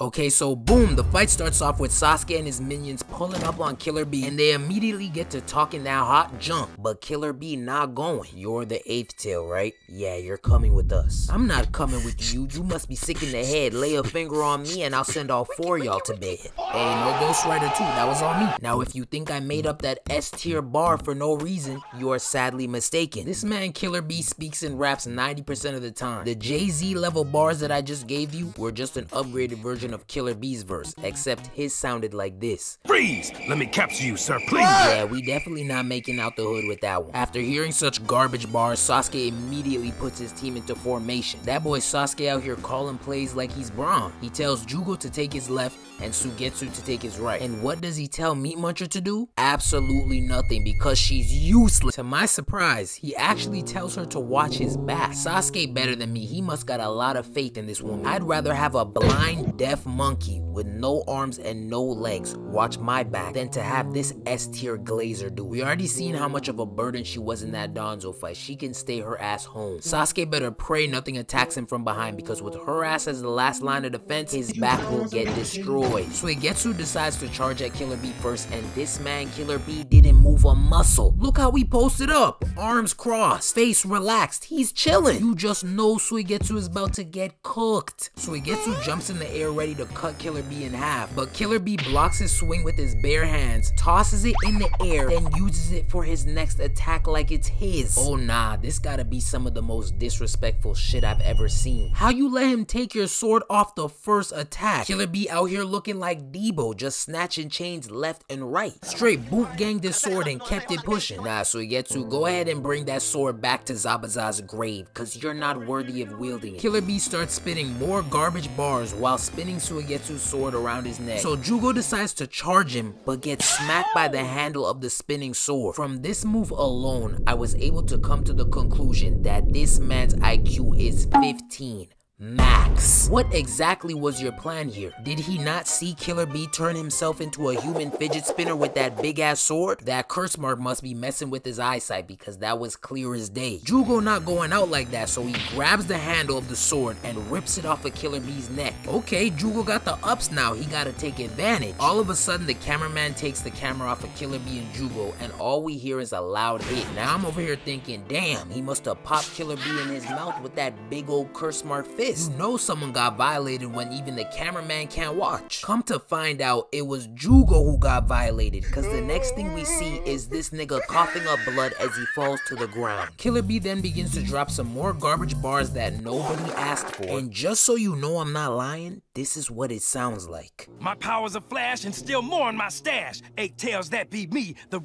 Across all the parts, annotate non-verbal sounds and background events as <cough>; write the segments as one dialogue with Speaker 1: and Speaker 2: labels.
Speaker 1: Okay, so boom, the fight starts off with Sasuke and his minions pulling up on Killer B and they immediately get to talking that hot junk. But Killer B not going. You're the eighth tail, right? Yeah, you're coming with us. I'm not coming with you. You must be sick in the head. Lay a finger on me and I'll send all four y'all to bed. Hey, no Ghost Rider too. That was on me. Now, if you think I made up that S tier bar for no reason, you are sadly mistaken. This man Killer B speaks and raps 90% of the time. The Jay-Z level bars that I just gave you were just an upgraded version version of Killer B's verse, except his sounded like this.
Speaker 2: Freeze! Let me capture you, sir, please!
Speaker 1: Yeah, we definitely not making out the hood with that one. After hearing such garbage bars, Sasuke immediately puts his team into formation. That boy Sasuke out here calling plays like he's Braun. He tells Jugo to take his left and Suigetsu to take his right. And what does he tell Meat Muncher to do? Absolutely nothing because she's useless. To my surprise, he actually tells her to watch his back. Sasuke better than me. He must got a lot of faith in this woman. I'd rather have a blind, deaf monkey with no arms and no legs watch my back than to have this S tier glazer do. We already seen how much of a burden she was in that Danzo fight. She can stay her ass home. Sasuke better pray nothing attacks him from behind because with her ass as the last line of defense, his back will get destroyed. Suigetsu decides to charge at Killer B first and this man Killer B didn't move a muscle. Look how he posted up. Arms crossed, face relaxed. He's chilling. You just know Suigetsu is about to get cooked. Suigetsu jumps in the air ready to cut Killer B in half, but Killer B blocks his swing with his bare hands, tosses it in the air, then uses it for his next attack like it's his. Oh nah, this gotta be some of the most disrespectful shit I've ever seen. How you let him take your sword off the first attack? Killer B out here looking like Debo, just snatching chains left and right. Straight boot ganged his sword and kept it pushing. Nah, Suigetsu, go ahead and bring that sword back to Zabuza's grave, cause you're not worthy of wielding it. Killer B starts spitting more garbage bars while spinning Suigetsu's sword around his neck. So Jugo decides to charge him, but gets smacked by the handle of the spinning sword. From this move alone, I was able to come to the conclusion that this man's IQ is 15. Max. What exactly was your plan here? Did he not see Killer B turn himself into a human fidget spinner with that big ass sword? That curse mark must be messing with his eyesight because that was clear as day. Jugo not going out like that so he grabs the handle of the sword and rips it off of Killer B's neck. Okay, Jugo got the ups now, he gotta take advantage. All of a sudden the cameraman takes the camera off of Killer B and Jugo and all we hear is a loud hit. Now I'm over here thinking, damn, he must have popped Killer B in his mouth with that big old curse mark fist. You know someone got violated when even the cameraman can't watch. Come to find out, it was Jugo who got violated, cause the next thing we see is this nigga coughing up blood as he falls to the ground. Killer B then begins to drop some more garbage bars that nobody asked for. And just so you know I'm not lying, this is what it sounds like.
Speaker 2: My powers are flash and still more in my stash. Eight tails that be me, the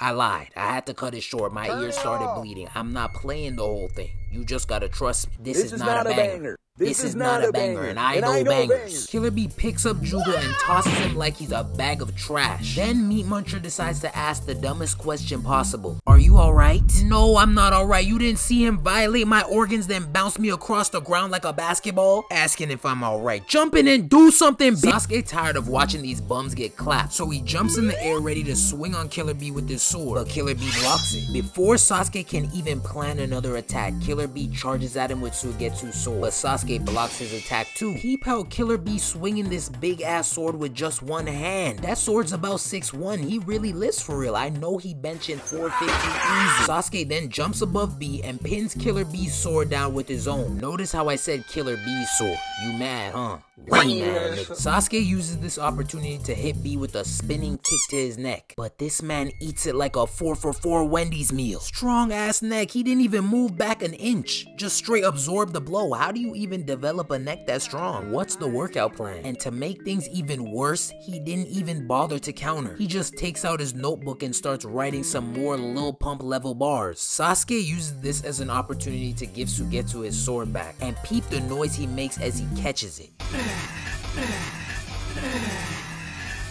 Speaker 1: I lied. I had to cut it short. My ears started oh. bleeding. I'm not playing the whole thing. You just gotta trust me. This,
Speaker 3: This
Speaker 1: is,
Speaker 3: is
Speaker 1: not,
Speaker 3: not
Speaker 1: a
Speaker 3: a
Speaker 1: banger.
Speaker 3: banger.
Speaker 1: This, is, not, a banger, and I know bangers. Killer B picks up Jugo and tosses him like he's a bag of trash. Then Meat Muncher decides to ask the dumbest question possible. Are you alright? No, I'm not alright. You didn't see him violate my organs then bounce me across the ground like a basketball? Asking if I'm alright. Jump in and do something, bitch. Sasuke tired of watching these bums get clapped, so he jumps in the air ready to swing on Killer B with his sword, but Killer B blocks it. Before Sasuke can even plan another attack, Killer B charges at him with Suigetsu's sword, but Sasuke blocks his attack too. Peep how Killer B swinging this big ass sword with just one hand. That sword's about 6'1", he really lifts for real. I know he benching 450 easy. Sasuke then jumps above B and pins Killer B's sword down with his own. Notice how I said Killer B's sword. You mad, huh? Way mad, nigga. Sasuke uses this opportunity to hit B with a spinning kick to his neck. But this man eats it like a 4 for 4 Wendy's meal. Strong ass neck, he didn't even move back an inch. Just straight absorb the blow. How do you even develop a neck that strong? What's the workout plan? And to make things even worse, he didn't even bother to counter. He just takes out his notebook and starts writing some more Lil Pump level bars. Sasuke uses this as an opportunity to give Suigetsu his sword back. And peep the noise he makes as he catches it.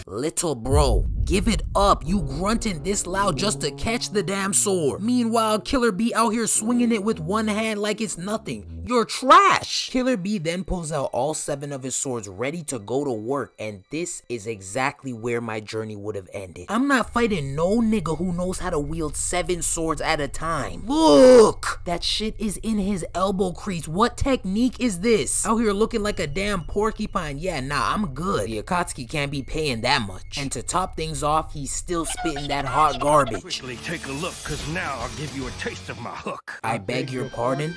Speaker 1: Little bro, Give it up. You grunting this loud just to catch the damn sword. Meanwhile, Killer B out here swinging it with one hand like it's nothing. You're trash! Killer B then pulls out all seven of his swords ready to go to work and this is exactly where my journey would have ended. I'm not fighting no nigga who knows how to wield seven swords at a time. Look! That shit is in his elbow crease. What technique is this? Out here looking like a damn porcupine. Yeah, nah, I'm good. The Akatsuki can't be paying that much. And to top things off, he's still spitting that hot garbage.
Speaker 2: Quickly take a look, cause now I'll give you a taste of my hook.
Speaker 1: I beg your pardon?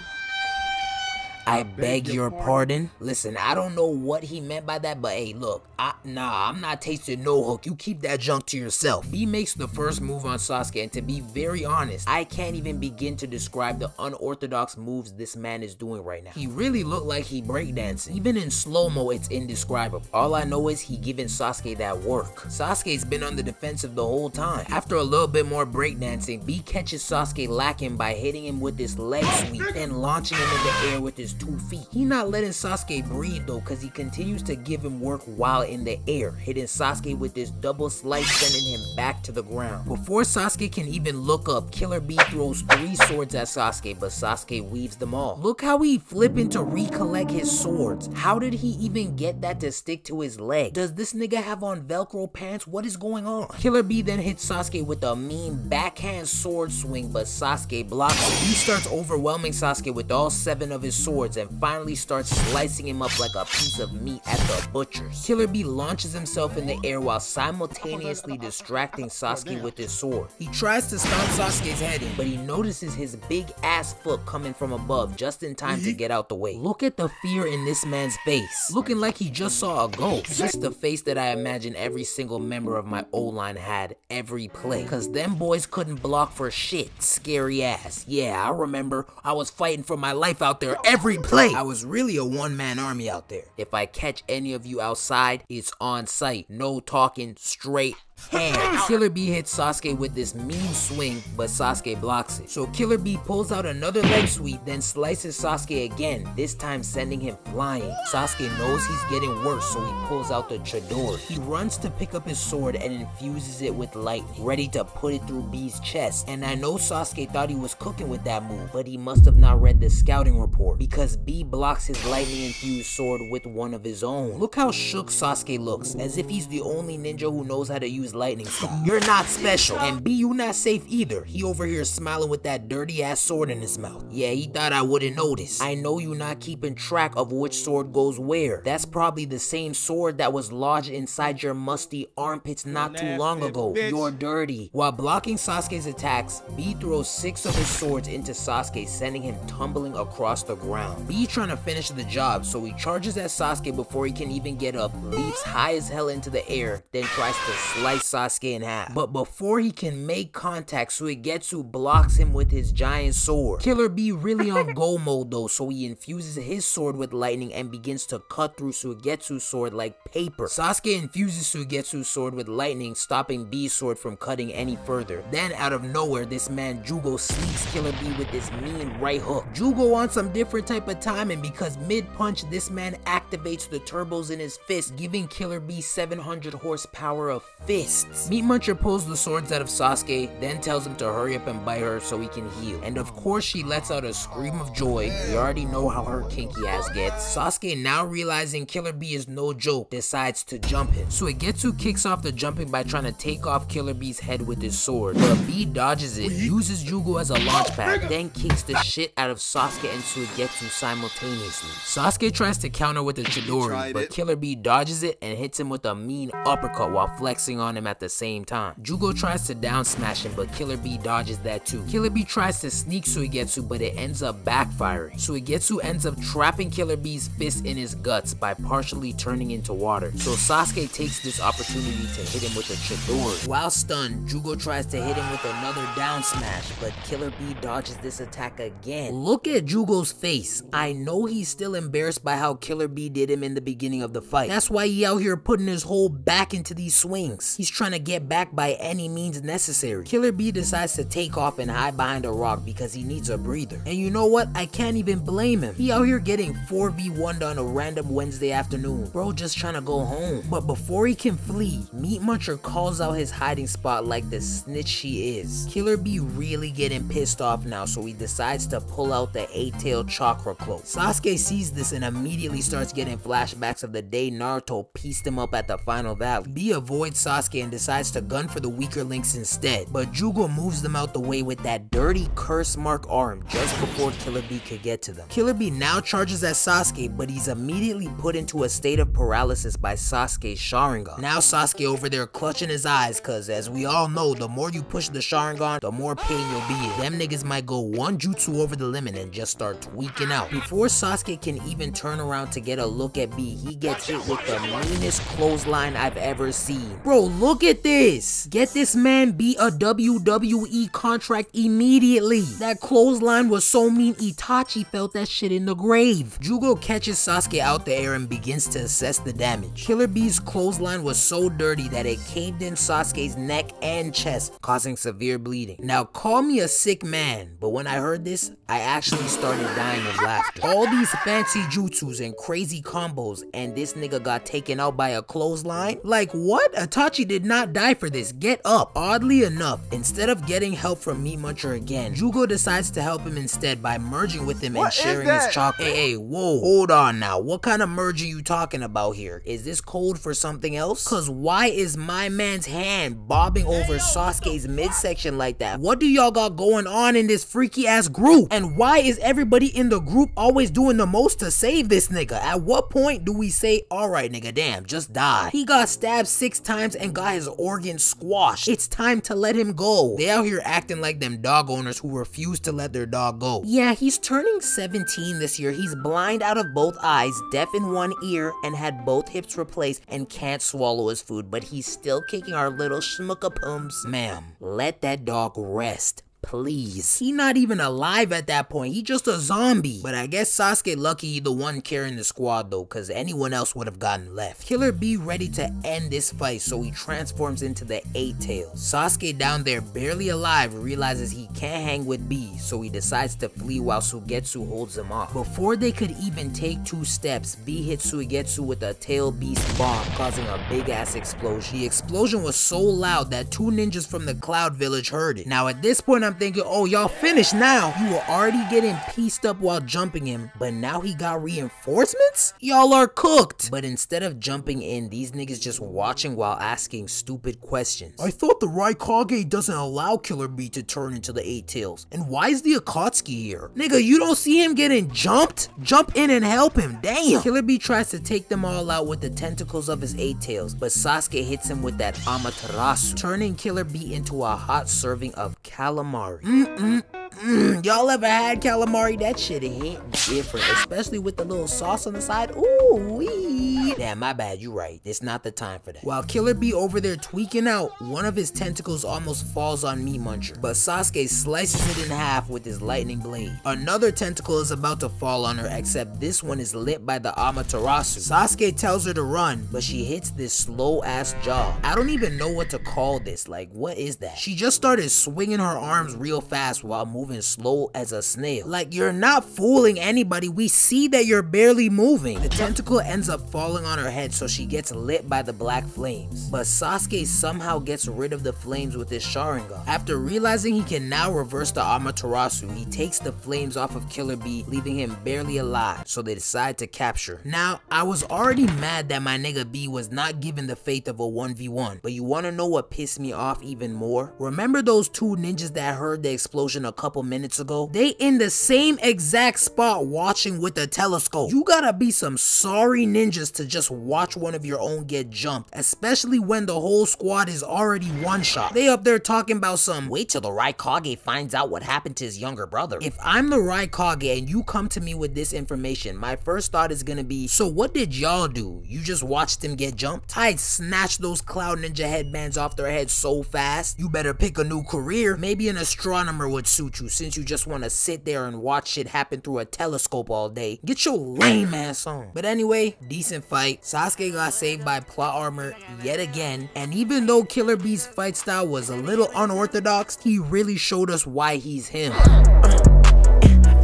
Speaker 1: I beg your pardon. Listen, I don't know what he meant by that, but hey, look, I, nah, I'm not tasting no hook. You keep that junk to yourself. Bee makes the first move on Sasuke, and to be very honest, I can't even begin to describe the unorthodox moves this man is doing right now. He really looked like he breakdancing. Even in slow-mo, it's indescribable. All I know is he giving Sasuke that work. Sasuke's been on the defensive the whole time. After a little bit more breakdancing, B catches Sasuke lacking by hitting him with this leg sweep and launching him in the air with his two feet. He not letting Sasuke breathe though cause he continues to give him work while in the air, hitting Sasuke with this double slice sending him back to the ground. Before Sasuke can even look up, Killer Bee throws three swords at Sasuke but Sasuke weaves them all. Look how he flipping to recollect his swords. How did he even get that to stick to his leg? Does this nigga have on velcro pants? What is going on? Killer Bee then hits Sasuke with a mean backhand sword swing but Sasuke blocks it. He starts overwhelming Sasuke with all seven of his swords and finally starts slicing him up like a piece of meat at the butcher's. Killer Bee launches himself in the air while simultaneously distracting Sasuke with his sword. He tries to stomp Sasuke's head in, but he notices his big ass foot coming from above just in time to get out the way. Look at the fear in this man's face, looking like he just saw a ghost. Just the face that I imagine every single member of my O-line had every play. Cause them boys couldn't block for shit, scary ass. Yeah, I remember I was fighting for my life out there every play. I was really a one-man army out there. If I catch any of you outside, it's on sight. No talking, straight hands. <laughs> Killer Bee hits Sasuke with this mean swing, but Sasuke blocks it. So Killer Bee pulls out another leg sweep, then slices Sasuke again, this time sending him flying. Sasuke knows he's getting worse, so he pulls out the Chidori. He runs to pick up his sword and infuses it with lightning, ready to put it through Bee's chest. And I know Sasuke thought he was cooking with that move, but he must have not read the scouting report, because Bee blocks his lightning infused sword with one of his own. Look how shook Sasuke looks, as if he's the only ninja who knows how to use lightning style. You're not special, and B, you not safe either. He over here smiling with that dirty ass sword in his mouth. Yeah, he thought I wouldn't notice. I know you not keeping track of which sword goes where. That's probably the same sword that was lodged inside your musty armpits not too long ago. You're dirty. While blocking Sasuke's attacks, B throws six of his swords into Sasuke, sending him tumbling across the ground. B trying to finish the job, so he charges at Sasuke before he can even get up, leaps high as hell into the air, then tries to slice Sasuke in half. But before he can make contact, Suigetsu blocks him with his giant sword. Killer Bee really on <laughs> go mode though, so he infuses his sword with lightning and begins to cut through Suigetsu's sword like paper. Sasuke infuses Suigetsu's sword with lightning, stopping Bee's sword from cutting any further. Then out of nowhere, this man Jugo sneaks Killer Bee with this mean right hook. Jugo on some different type of timing because mid-punch, this man activates the turbos in his fist, giving Killer Bee 700 horsepower of fists. Meat Muncher pulls the swords out of Sasuke, then tells him to hurry up and bite her so he can heal. And of course, she lets out a scream of joy. We already know how her kinky ass gets. Sasuke, now realizing Killer Bee is no joke, decides to jump him. Suigetsu kicks off the jumping by trying to take off Killer Bee's head with his sword. But Bee dodges it, uses Jugo as a launch pad, then kicks the shit out of Sasuke and Suigetsu simultaneously. Sasuke tries to counter with a Chidori, but Killer Bee dodges it and hits him with a mean uppercut while flexing on him at the same time. Jugo tries to down smash him, but Killer Bee dodges that too. Killer Bee tries to sneak Suigetsu, but it ends up backfiring. Suigetsu ends up trapping Killer Bee's fist in his guts by partially turning into water. So Sasuke takes this opportunity to hit him with a Chidori. While stunned, Jugo tries to hit him with another down smash, but Killer Bee dodges this attack again. Look at Jugo's face. I know he's still embarrassed by how Killer Bee did him in the beginning of the fight. That's why he out here putting his whole back into these swings. He's trying to get back by any means necessary. Killer B decides to take off and hide behind a rock because he needs a breather. And you know what? I can't even blame him. He out here getting 4v1'd on a random Wednesday afternoon. Bro just trying to go home. But before he can flee, Meat Muncher calls out his hiding spot like the snitch she is. Killer B really getting pissed off now so he decides to pull out the 8-tailed chakra cloak. Sasuke sees this and immediately starts getting flashbacks of the day Naruto pieced him up at the final valley. B avoids Sasuke and decides to gun for the weaker links instead, but Jugo moves them out the way with that dirty curse mark arm just before Killer B could get to them. Killer B now charges at Sasuke, but he's immediately put into a state of paralysis by Sasuke's Sharingan. Now Sasuke over there clutching his eyes cause as we all know, the more you push the Sharingan, the more pain you'll be in. Them niggas might go one jutsu over the limit and just start tweaking out. Before Sasuke can even turn around to get a look at B, he gets hit with the meanest clothesline I've ever seen. Bro, look at this. Get this man be a WWE contract immediately. That clothesline was so mean Itachi felt that shit in the grave. Jugo catches Sasuke out the air and begins to assess the damage. Killer B's clothesline was so dirty that it caved in Sasuke's neck and chest, causing severe bleeding. Now call me a sick man, but when I heard this, I actually started dying of laughter. All these fancy jutsus and crazy combos, and this nigga got taken out by a clothesline? Like what? Itachi did not die for this, get up. Oddly enough, instead of getting help from Meat Muncher again, Jugo decides to help him instead by merging with him
Speaker 3: What
Speaker 1: and sharing his chocolate. Hey, hey, whoa, hold on now. What kind of merge are you talking about here? Is this code for something else? Cause why is my man's hand bobbing over Sasuke's midsection like that? What do y'all got going on in this freaky ass group? And why is everybody in the group always doing the most to save this nigga? At what point do we say, alright nigga, damn, just die? He got stabbed six times and got his organs squashed. It's time to let him go. They out here acting like them dog owners who refuse to let their dog go. Yeah, he's turning 17 this year. He's blind out of both eyes, deaf in one ear, and had both hips replaced and can't swallow his food, but he's still kicking our little schmuckapums. Ma'am, let that dog rest. Please. He not even alive at that point. He just a zombie. But I guess Sasuke lucky he the one carrying the squad though, cause anyone else would have gotten left. Killer B ready to end this fight, so he transforms into the Tails. Sasuke down there barely alive realizes he can't hang with B, so he decides to flee while Suigetsu holds him off. Before they could even take two steps, B hits Suigetsu with a tail beast bomb, causing a big ass explosion. The explosion was so loud that two ninjas from the Cloud Village heard it. Now at this point I'm thinking, oh y'all finished now. You were already getting pieced up while jumping him, but now he got reinforcements? Y'all are cooked. But instead of jumping in, these niggas just watching while asking stupid questions. I thought the Raikage doesn't allow Killer B to turn into the Eight Tails. And why is the Akatsuki here? Nigga, you don't see him getting jumped? Jump in and help him, damn. Killer B tries to take them all out with the tentacles of his Eight Tails, but Sasuke hits him with that Amaterasu, turning Killer B into a hot serving of calamari. Mm-mm. Mm, Mm, y'all ever had calamari? That shit hit different, especially with the little sauce on the side. Ooh, wee. Damn, my bad, you right. It's not the time for that. While Killer B over there tweaking out, one of his tentacles almost falls on Meat Muncher, but Sasuke slices it in half with his lightning blade. Another tentacle is about to fall on her, except this one is lit by the Amaterasu. Sasuke tells her to run, but she hits this slow ass jaw. I don't even know what to call this. Like, what is that? She just started swinging her arms real fast while moving slow as a snail. Like, you're not fooling anybody. We see that you're barely moving. The tentacle ends up falling on her head, so she gets lit by the black flames. But Sasuke somehow gets rid of the flames with his Sharingan. After realizing he can now reverse the Amaterasu, he takes the flames off of Killer B, leaving him barely alive, so they decide to capture. Now, I was already mad that my nigga B was not given the fate of a 1v1, but you wanna know what pissed me off even more? Remember those two ninjas that heard the explosion a couple minutes ago? They in the same exact spot watching with the telescope. You gotta be some sorry ninjas to just watch one of your own get jumped, especially when the whole squad is already one shot. They up there talking about some wait till the Raikage finds out what happened to his younger brother. If I'm the Raikage and you come to me with this information, my first thought is gonna be, so what did y'all do? You just watched them get jumped? I'd snatch those cloud ninja headbands off their heads so fast. You better pick a new career. Maybe an astronomer would suit you since you just wanna sit there and watch shit happen through a telescope all day. Get your lame ass on. But anyway, decent fight. fight, Sasuke got saved by plot armor yet again, and even though Killer Bee's fight style was a little unorthodox, he really showed us why he's him.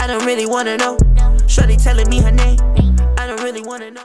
Speaker 3: I don't really wanna know. Shorty telling me her name. I don't really wanna know.